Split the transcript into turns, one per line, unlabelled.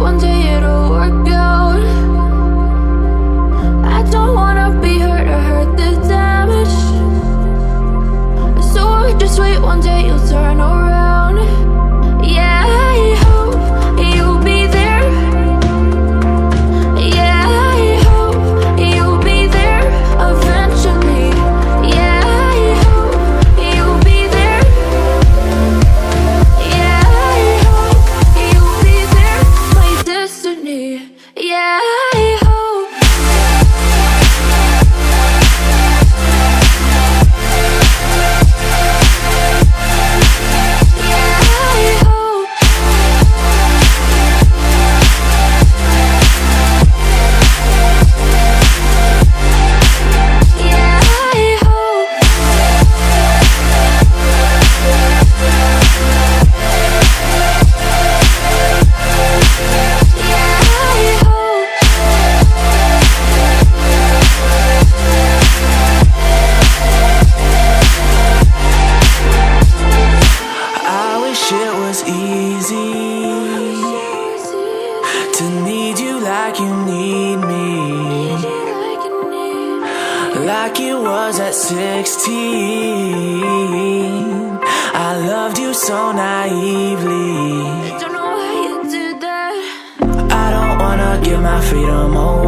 one day it'll work out. I don't wanna Wait one day you'll turn around. Yeah, I hope you'll be there. Yeah, I hope you'll be there eventually. Yeah, I hope you'll be there. Yeah, I hope you'll be there. My destiny. Yeah,
was easy to need you like you need me, like it was at 16. I loved you so naively.
Don't know why you did that.
I don't wanna give my freedom away.